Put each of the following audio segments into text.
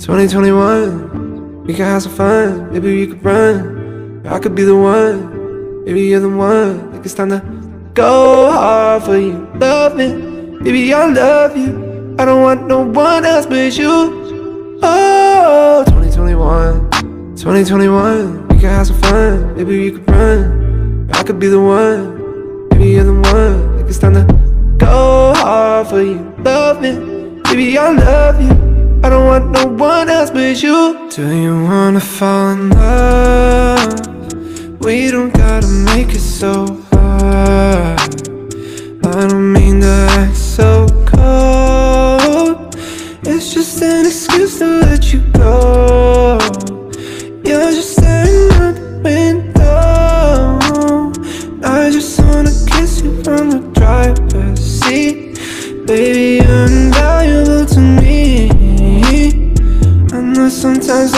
2021, we can have some fun. Maybe we could run. I could be the one. Maybe you're the one. Like it's time to go hard for you. Love me, baby, I love you. I don't want no one else but you. Oh, 2021, 2021, we can have some fun. Maybe we could run. I could be the one. Maybe you're the one. Like it's time to go hard for you. Love me, baby, I love you. I don't want no one else but you Do you wanna fall in love? We don't gotta make it so hard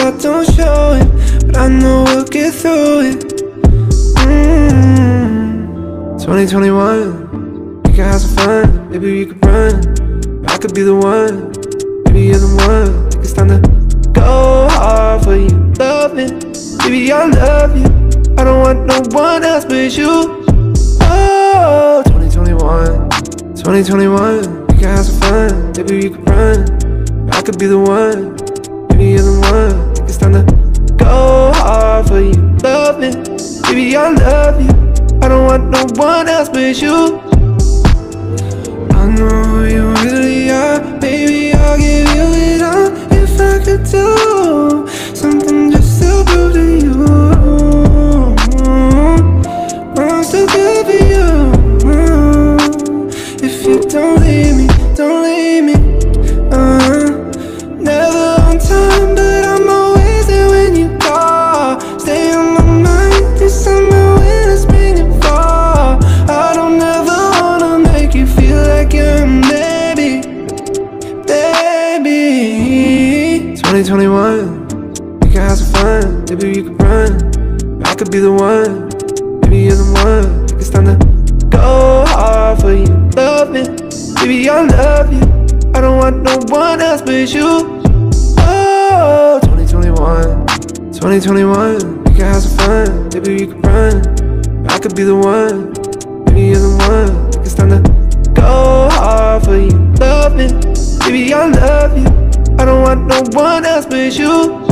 I don't show it But I know we'll get through it. Mm-hmm. 2021 We can have some fun. Maybe we could run. I could be the one. Maybe you're the one. Like it's time to go hard for you. Love me. Baby, I love you. I don't want no one else but you. Oh, 2021 2021 We can have some fun. Maybe we could run. I could be the one. Baby, you're the one To go hard for you. Love me, baby, I love you. I don't want no one else but you. I know who you really are. Baby, I'll give you it all If I could do Something just to prove to you. I'm still good for you 2021 We can have some fun. Maybe we could run. I could be the one. Maybe you're the one. It's time to go hard for you. Love me Baby, I love you. I don't want no one else but you. Oh, 2021 2021 We can have some fun. Maybe we could run. I could be the one. Maybe you're the one. It's time to go hard for you. Love me Baby, I love you want no one else but you